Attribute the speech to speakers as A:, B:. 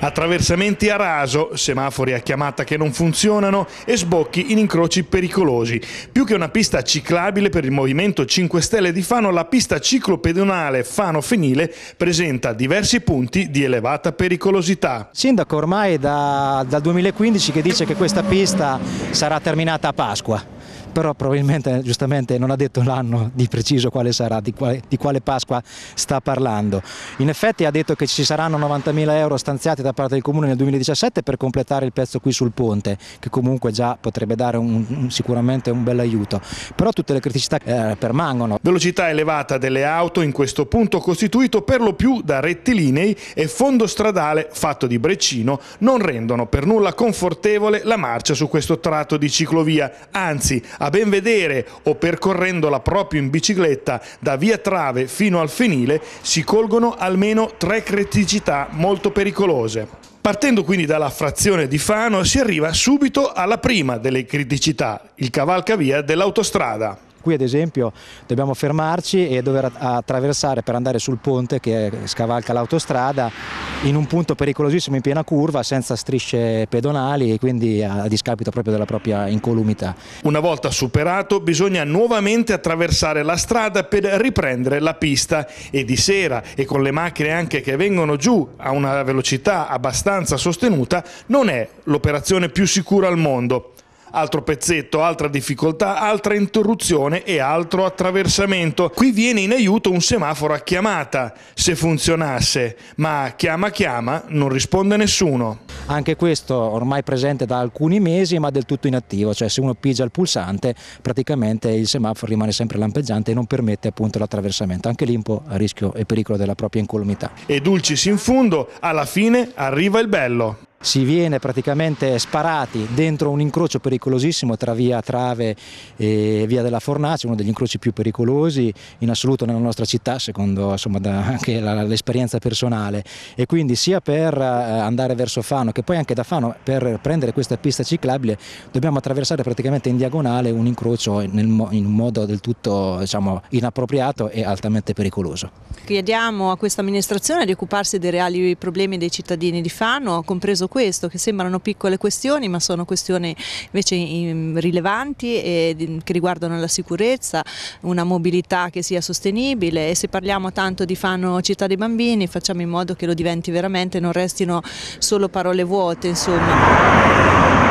A: Attraversamenti a raso, semafori a chiamata che non funzionano e sbocchi in incroci pericolosi. Più che una pista ciclabile per il Movimento 5 Stelle di Fano, la pista ciclopedonale Fano-Fenile presenta diversi punti di elevata pericolosità.
B: Sindaco ormai da, dal 2015 che dice che questa pista sarà terminata a Pasqua però probabilmente giustamente non ha detto l'anno di preciso quale sarà, di quale, di quale, Pasqua sta parlando. In effetti ha detto che ci saranno 90.000 euro stanziati da parte del Comune nel 2017 per completare il pezzo qui sul ponte, che comunque già potrebbe dare un, sicuramente un bel aiuto, però tutte le criticità eh, permangono.
A: Velocità elevata delle auto in questo punto costituito per lo più da rettilinei e fondo stradale fatto di breccino non rendono per nulla confortevole la marcia su questo tratto di ciclovia, anzi a ben vedere o percorrendola proprio in bicicletta da via Trave fino al Fenile si colgono almeno tre criticità molto pericolose. Partendo quindi dalla frazione di Fano si arriva subito alla prima delle criticità, il cavalcavia dell'autostrada.
B: Qui ad esempio dobbiamo fermarci e dover attraversare per andare sul ponte che scavalca l'autostrada in un punto pericolosissimo in piena curva senza strisce pedonali e quindi a discapito proprio della propria incolumità.
A: Una volta superato bisogna nuovamente attraversare la strada per riprendere la pista e di sera e con le macchine anche che vengono giù a una velocità abbastanza sostenuta non è l'operazione più sicura al mondo. Altro pezzetto, altra difficoltà, altra interruzione e altro attraversamento. Qui viene in aiuto un semaforo a chiamata, se funzionasse, ma chiama chiama non risponde nessuno.
B: Anche questo ormai presente da alcuni mesi ma del tutto inattivo, cioè se uno pigia il pulsante praticamente il semaforo rimane sempre lampeggiante e non permette appunto l'attraversamento, anche lì un po' a rischio e pericolo della propria incolumità.
A: E dulcis in fundo, alla fine arriva il bello
B: si viene praticamente sparati dentro un incrocio pericolosissimo tra via Trave e via della Fornace, uno degli incroci più pericolosi in assoluto nella nostra città, secondo insomma, anche l'esperienza personale. E quindi sia per eh, andare verso Fano che poi anche da Fano per prendere questa pista ciclabile dobbiamo attraversare praticamente in diagonale un incrocio in un modo del tutto diciamo, inappropriato e altamente pericoloso.
C: Chiediamo a questa amministrazione di occuparsi dei reali problemi dei cittadini di Fano, compreso questo, che sembrano piccole questioni ma sono questioni invece rilevanti e che riguardano la sicurezza, una mobilità che sia sostenibile e se parliamo tanto di Fano città dei bambini facciamo in modo che lo diventi veramente, non restino solo parole vuote. Insomma.